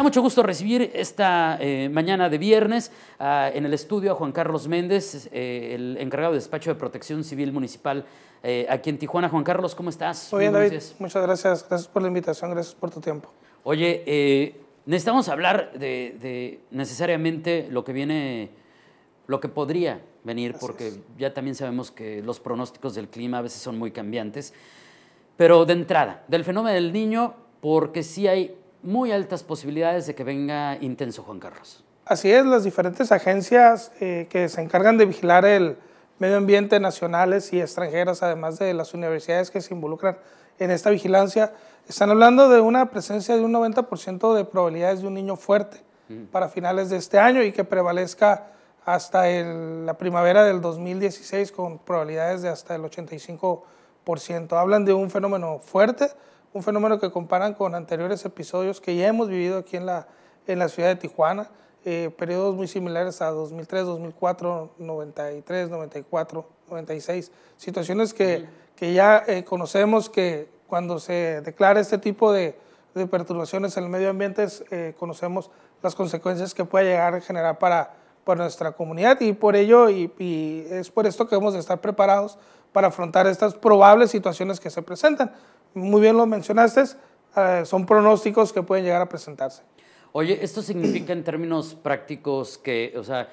da mucho gusto recibir esta eh, mañana de viernes ah, en el estudio a Juan Carlos Méndez, eh, el encargado de despacho de protección civil municipal eh, aquí en Tijuana. Juan Carlos, ¿cómo estás? Muy bien, David. Muchas gracias. Gracias por la invitación. Gracias por tu tiempo. Oye, necesitamos hablar de, necesariamente lo que viene, lo que podría venir, porque ya también sabemos que los pronósticos del clima a veces son muy cambiantes. Pero de entrada, del fenómeno del niño, porque sí hay muy altas posibilidades de que venga intenso Juan Carlos. Así es, las diferentes agencias eh, que se encargan de vigilar el medio ambiente nacionales y extranjeras, además de las universidades que se involucran en esta vigilancia, están hablando de una presencia de un 90% de probabilidades de un niño fuerte mm. para finales de este año y que prevalezca hasta la primavera del 2016 con probabilidades de hasta el 85%. Hablan de un fenómeno fuerte, un fenómeno que comparan con anteriores episodios que ya hemos vivido aquí en la, en la ciudad de Tijuana, eh, periodos muy similares a 2003, 2004, 93, 94, 96, situaciones que, que ya eh, conocemos que cuando se declara este tipo de, de perturbaciones en el medio ambiente, eh, conocemos las consecuencias que puede llegar a generar para, para nuestra comunidad y por ello, y, y es por esto que debemos de estar preparados para afrontar estas probables situaciones que se presentan muy bien lo mencionaste, eh, son pronósticos que pueden llegar a presentarse. Oye, ¿esto significa en términos prácticos que, o sea,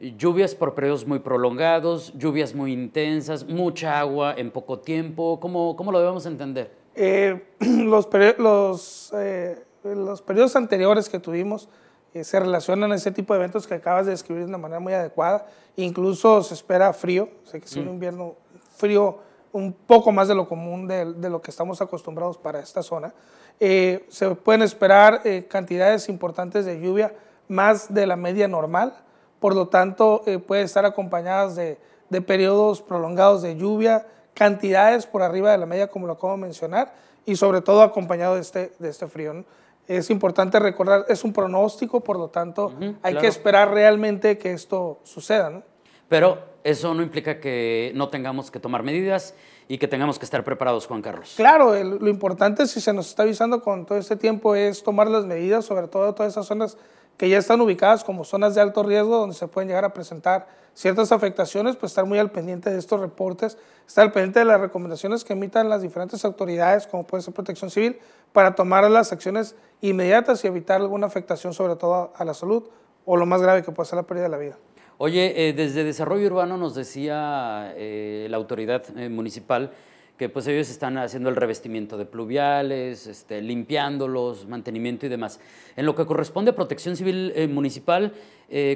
lluvias por periodos muy prolongados, lluvias muy intensas, mucha agua en poco tiempo? ¿Cómo, cómo lo debemos entender? Eh, los, los, eh, los, periodos anteriores que tuvimos se relacionan a ese tipo de eventos que acabas de describir de una manera muy adecuada. Incluso se espera frío, sé que es un mm. invierno frío un poco más de lo común de, lo que estamos acostumbrados para esta zona. Eh, se pueden esperar eh, cantidades importantes de lluvia más de la media normal, por lo tanto eh, puede estar acompañadas de, de, periodos prolongados de lluvia, cantidades por arriba de la media como lo acabo de mencionar y sobre todo acompañado de este, de este frío. Es importante recordar, es un pronóstico, por lo tanto hay que esperar realmente que esto suceda. ¿no? Pero eso no implica que no tengamos que tomar medidas y que tengamos que estar preparados, Juan Carlos. Claro, lo importante si se nos está avisando con todo este tiempo es tomar las medidas, sobre todo todas esas zonas que ya están ubicadas como zonas de alto riesgo donde se pueden llegar a presentar ciertas afectaciones, pues estar muy al pendiente de estos reportes, estar al pendiente de las recomendaciones que emitan las diferentes autoridades, como puede ser Protección Civil, para tomar las acciones inmediatas y evitar alguna afectación, sobre todo a la salud o lo más grave que puede ser la pérdida de la vida. Oye, eh, desde Desarrollo Urbano nos decía eh, la autoridad eh, municipal que pues ellos están haciendo el revestimiento de pluviales, este, limpiándolos, mantenimiento y demás. En lo que corresponde a protección civil municipal,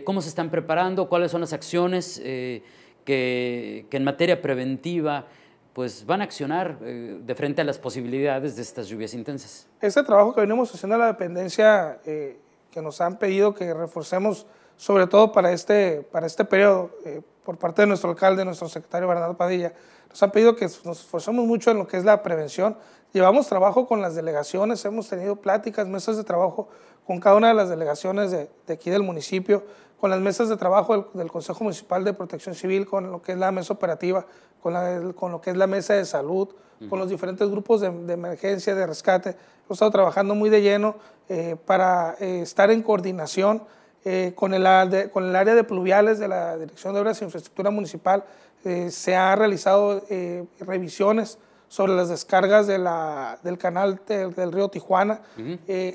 ¿cómo se están preparando? ¿Cuáles son las acciones que, en materia preventiva pues van a accionar de frente a las posibilidades de estas lluvias intensas? Este trabajo que venimos haciendo a la dependencia, que nos han pedido que reforcemos sobre todo para este, para este periodo, eh, por parte de nuestro alcalde, nuestro secretario Bernardo Padilla, nos han pedido que nos esforzemos mucho en lo que es la prevención. Llevamos trabajo con las delegaciones, hemos tenido pláticas, mesas de trabajo con cada una de las delegaciones de, de aquí del municipio, con las mesas de trabajo del, Consejo Municipal de Protección Civil, con lo que es la mesa operativa, con, la, con lo que es la mesa de salud, con los diferentes grupos de, de, emergencia, de rescate. Hemos estado trabajando muy de lleno eh, para eh, estar en coordinación eh, con, el, con el área de pluviales de la Dirección de Obras e Infraestructura Municipal eh, se han realizado eh, revisiones sobre las descargas de la, del canal del río Tijuana.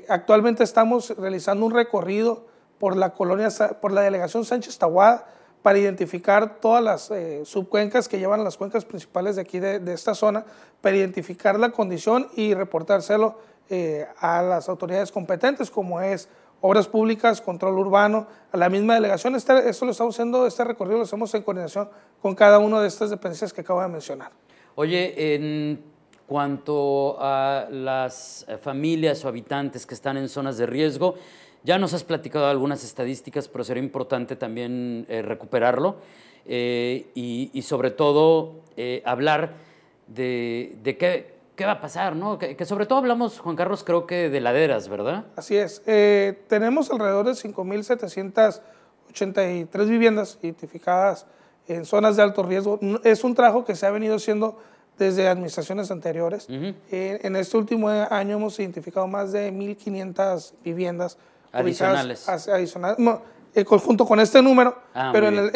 actualmente estamos realizando un recorrido por la colonia, por la delegación Sánchez Tahuada para identificar todas las subcuencas que llevan las cuencas principales de aquí de, de, esta zona, para identificar la condición y reportárselo a las autoridades competentes, como es Obras Públicas, Control Urbano, a la misma delegación. Este, esto lo estamos haciendo, este recorrido lo hacemos en coordinación con cada una de estas dependencias que acabo de mencionar. Oye, en cuanto a las familias o habitantes que están en zonas de riesgo, ya nos has platicado algunas estadísticas, pero sería importante también eh, recuperarlo eh, y, sobre todo eh, hablar de, de qué, qué va a pasar, ¿no? Que, sobre todo hablamos, Juan Carlos, creo que de laderas, ¿verdad? Así es. Eh, tenemos alrededor de 5.783 viviendas identificadas en zonas de alto riesgo. Es un trabajo que se ha venido haciendo desde administraciones anteriores. Eh, en este último año hemos identificado más de 1.500 viviendas Adicionales. adicionales eh, junto con este número, ah, pero en,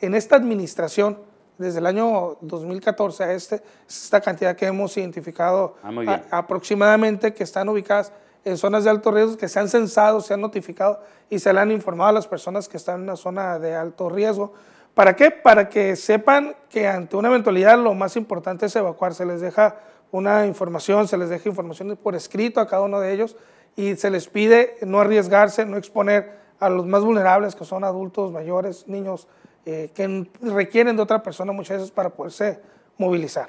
en, esta administración, desde el año 2014 a este, esta cantidad que hemos identificado ah, aproximadamente que están ubicadas en zonas de alto riesgo, que se han censado, se han notificado y se le han informado a las personas que están en una zona de alto riesgo. ¿Para qué? Para que sepan que ante una eventualidad lo más importante es evacuar. Se les deja una información, se les deja información por escrito a cada uno de ellos y se les pide no arriesgarse, no exponer a los más vulnerables, que son adultos, mayores, niños, eh, que requieren de otra persona muchas veces para poderse movilizar.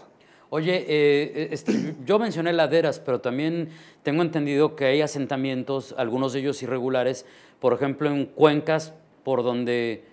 Oye, eh, este, yo mencioné laderas, pero también tengo entendido que hay asentamientos, algunos de ellos irregulares, por ejemplo, en cuencas por donde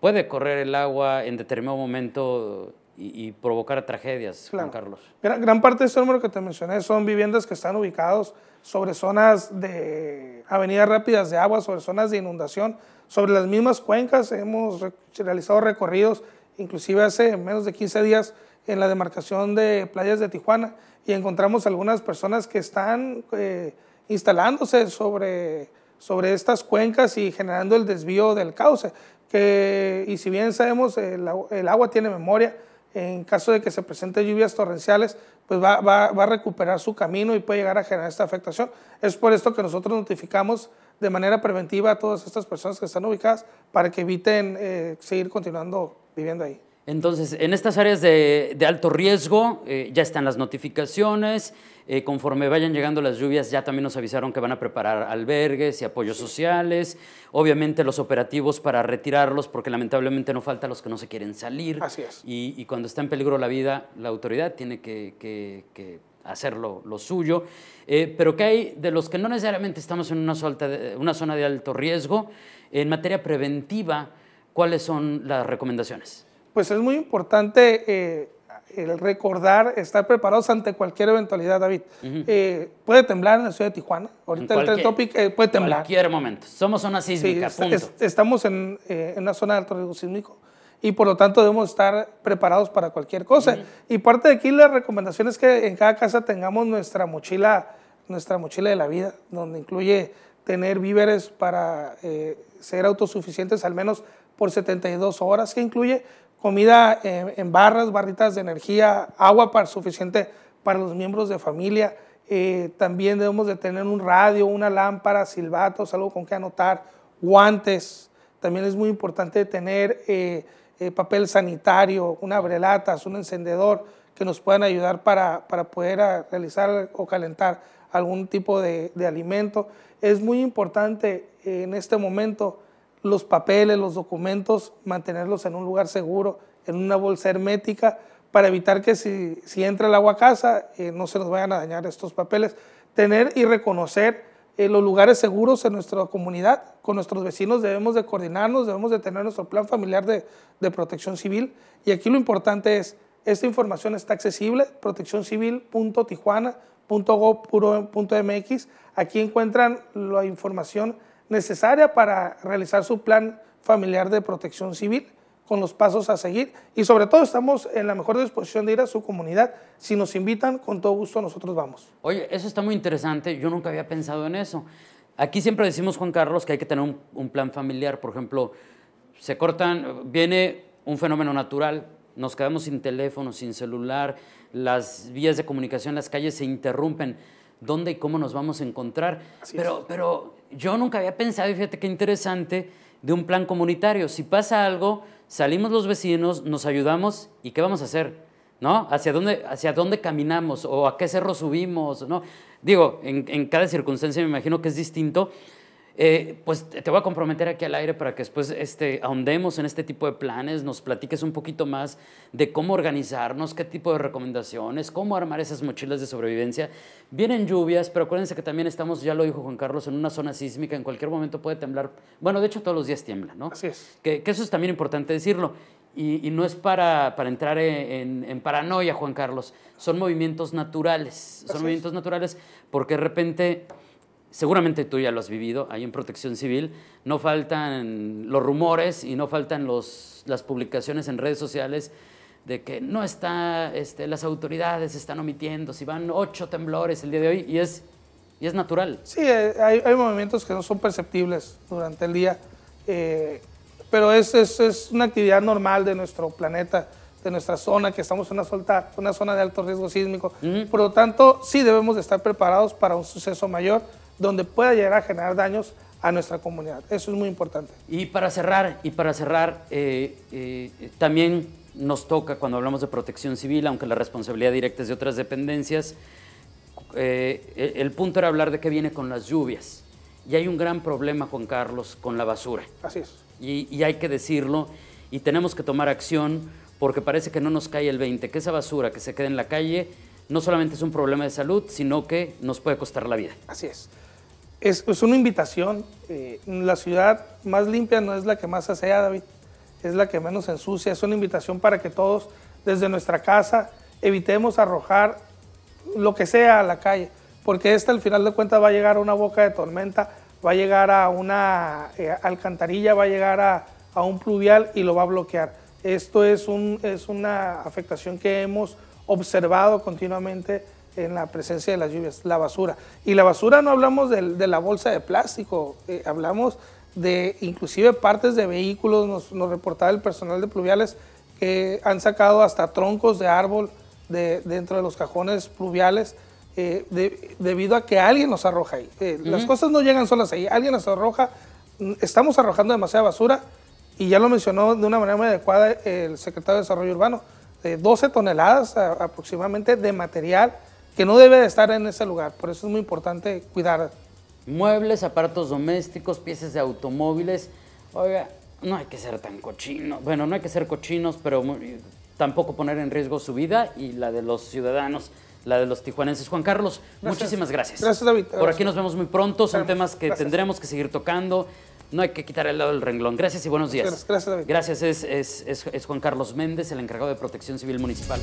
puede correr el agua en determinado momento y, provocar tragedias, Juan Carlos. Gran, gran, parte de este número que te mencioné son viviendas que están ubicados sobre zonas de avenidas rápidas de agua, sobre zonas de inundación, sobre las mismas cuencas. Hemos realizado recorridos, inclusive hace menos de 15 días, en la demarcación de playas de Tijuana y encontramos algunas personas que están eh, instalándose sobre, sobre estas cuencas y generando el desvío del cauce. Que, y si bien sabemos, el, el agua tiene memoria, en caso de que se presenten lluvias torrenciales, pues va, va, va, a recuperar su camino y puede llegar a generar esta afectación. Es por esto que nosotros notificamos de manera preventiva a todas estas personas que están ubicadas para que eviten eh, seguir continuando viviendo ahí. Entonces, en estas áreas de, de alto riesgo eh, ya están las notificaciones, eh, conforme vayan llegando las lluvias, ya también nos avisaron que van a preparar albergues y apoyos sociales, obviamente los operativos para retirarlos, porque lamentablemente no falta los que no se quieren salir. Así es. Y, cuando está en peligro la vida, la autoridad tiene que, que, hacer lo, suyo. Eh, pero ¿qué hay de los que no necesariamente estamos en una, una zona de alto riesgo? En materia preventiva, ¿cuáles son las recomendaciones? Pues es muy importante eh, el recordar, estar preparados ante cualquier eventualidad, David. Eh, puede temblar en la ciudad de Tijuana. Ahorita el topic eh, puede temblar. En cualquier momento. Somos zona sísmica, punto. estamos en, en, una zona de alto riesgo sísmico y por lo tanto debemos estar preparados para cualquier cosa. Y parte de aquí la recomendación es que en cada casa tengamos nuestra mochila, nuestra mochila de la vida, donde incluye tener víveres para ser autosuficientes al menos por 72 horas, que incluye comida en, barras, barritas de energía, agua para, suficiente para los miembros de familia. Eh, también debemos de tener un radio, una lámpara, silbatos, algo con que anotar, guantes. También es muy importante tener eh, eh, papel sanitario, una brelatas, un encendedor que nos puedan ayudar para, para poder ah, realizar o calentar algún tipo de, de alimento. Es muy importante en este momento los papeles, los documentos, mantenerlos en un lugar seguro, en una bolsa hermética, para evitar que si, si entra el agua a casa eh, no se nos vayan a dañar estos papeles. Tener y reconocer eh, los lugares seguros en nuestra comunidad. Con nuestros vecinos debemos de coordinarnos, debemos de tener nuestro plan familiar de, de protección civil. Y aquí lo importante es, esta información está accesible, proteccioncivil.tijuana.gov.mx. Aquí encuentran la información necesaria para realizar su plan familiar de protección civil con los pasos a seguir y sobre todo estamos en la mejor disposición de ir a su comunidad. Si nos invitan, con todo gusto nosotros vamos. Oye, eso está muy interesante, yo nunca había pensado en eso. Aquí siempre decimos, Juan Carlos, que hay que tener un, plan familiar. Por ejemplo, se cortan, viene un fenómeno natural, nos quedamos sin teléfono, sin celular, las vías de comunicación, las calles se interrumpen. ¿Dónde y cómo nos vamos a encontrar? pero, pero yo nunca había pensado, y fíjate qué interesante, de un plan comunitario. Si pasa algo, salimos los vecinos, nos ayudamos y ¿qué vamos a hacer? ¿No? ¿Hacia dónde, hacia dónde caminamos o a qué cerro subimos? ¿no? Digo, en, en cada circunstancia me imagino que es distinto, eh, pues te voy a comprometer aquí al aire para que después este, ahondemos en este tipo de planes, nos platiques un poquito más de cómo organizarnos, qué tipo de recomendaciones, cómo armar esas mochilas de sobrevivencia. Vienen lluvias, pero acuérdense que también estamos, ya lo dijo Juan Carlos, en una zona sísmica, en cualquier momento puede temblar. Bueno, de hecho todos los días tiembla, ¿no? Así es. Que, eso es también importante decirlo. Y, no es para, para entrar en, paranoia, Juan Carlos, son movimientos naturales, son movimientos naturales porque de repente seguramente tú ya lo has vivido, ahí en Protección Civil, no faltan los rumores y no faltan los, las publicaciones en redes sociales de que no está, este, las autoridades están omitiendo, si van ocho temblores el día de hoy, y es y es natural. Sí, eh, hay, hay movimientos que no son perceptibles durante el día, eh, pero es, es, es, una actividad normal de nuestro planeta, de nuestra zona, que estamos en una, solta, una zona de alto riesgo sísmico. Por lo tanto, sí debemos de estar preparados para un suceso mayor donde pueda llegar a generar daños a nuestra comunidad. Eso es muy importante. Y para cerrar, y para cerrar eh, eh, también nos toca cuando hablamos de protección civil, aunque la responsabilidad directa es de otras dependencias, eh, el punto era hablar de qué viene con las lluvias. Y hay un gran problema, Juan Carlos, con la basura. Así es. Y, y hay que decirlo, y tenemos que tomar acción porque parece que no nos cae el 20, que esa basura que se queda en la calle no solamente es un problema de salud, sino que nos puede costar la vida. Así es. Es, es una invitación. Eh, la ciudad más limpia no es la que más asea, David, es la que menos ensucia. Es una invitación para que todos, desde nuestra casa, evitemos arrojar lo que sea a la calle, porque esta al final de cuentas va a llegar a una boca de tormenta, va a llegar a una eh, alcantarilla, va a llegar a, a un pluvial y lo va a bloquear. Esto es, un, es una afectación que hemos observado continuamente en la presencia de las lluvias, la basura. Y la basura no hablamos de, de la bolsa de plástico, eh, hablamos de inclusive partes de vehículos, nos, nos, reportaba el personal de pluviales que han sacado hasta troncos de árbol de, dentro de los cajones pluviales eh, de, debido a que alguien nos arroja ahí. Eh, uh -huh. Las cosas no llegan solas ahí, alguien nos arroja, estamos arrojando demasiada basura y ya lo mencionó de una manera muy adecuada el secretario de Desarrollo Urbano, de 12 toneladas aproximadamente de material que no debe de estar en ese lugar. Por eso es muy importante cuidar. Muebles, aparatos domésticos, piezas de automóviles. Oiga, no hay que ser tan cochinos. Bueno, no hay que ser cochinos, pero muy, tampoco poner en riesgo su vida y la de los ciudadanos, la de los tijuanenses. Juan Carlos, gracias. muchísimas gracias. Gracias, David. Por aquí nos vemos muy pronto. Son temas que gracias. tendremos que seguir tocando. No hay que quitar el lado del renglón. Gracias y buenos días. Gracias, David. Gracias, es, es, es, es Juan Carlos Méndez, el encargado de Protección Civil Municipal.